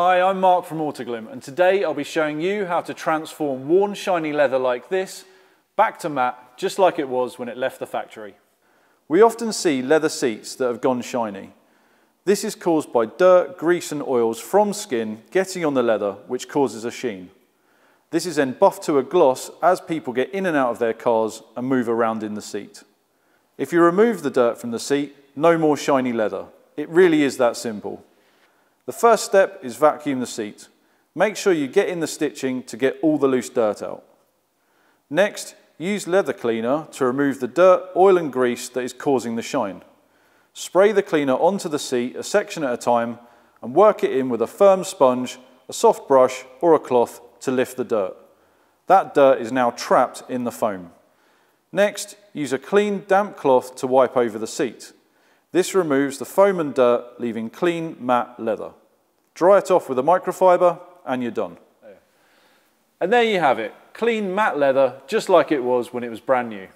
Hi, I'm Mark from Autoglym and today I'll be showing you how to transform worn shiny leather like this back to matte just like it was when it left the factory. We often see leather seats that have gone shiny. This is caused by dirt, grease and oils from skin getting on the leather which causes a sheen. This is then buffed to a gloss as people get in and out of their cars and move around in the seat. If you remove the dirt from the seat, no more shiny leather. It really is that simple. The first step is vacuum the seat. Make sure you get in the stitching to get all the loose dirt out. Next, use leather cleaner to remove the dirt, oil and grease that is causing the shine. Spray the cleaner onto the seat a section at a time and work it in with a firm sponge, a soft brush or a cloth to lift the dirt. That dirt is now trapped in the foam. Next, use a clean, damp cloth to wipe over the seat. This removes the foam and dirt, leaving clean, matte leather. Dry it off with a microfiber and you're done. And there you have it, clean matte leather, just like it was when it was brand new.